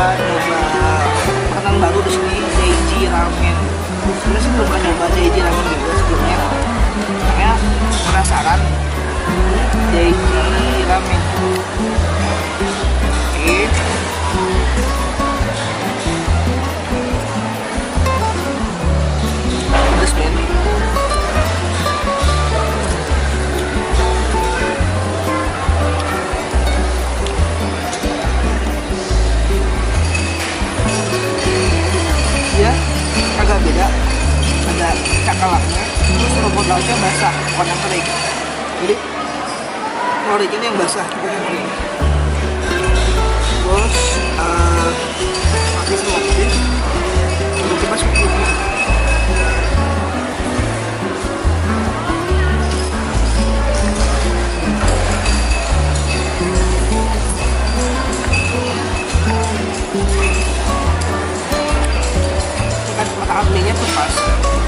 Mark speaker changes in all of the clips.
Speaker 1: nyoba makanan baru di sini Deiji Ramen. Sebenarnya sih belum pernah nyoba Deiji Ramen agak beda. Ada cakalaknya terus rumput lautnya basah bukan yang kering jadi norik ini yang basah bukan yang kering terus uh, pakai kopi untuk kita sepuluh kan abdinya tuh pas.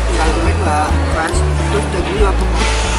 Speaker 1: Tinggal gue nggak pas terus daging juga tuh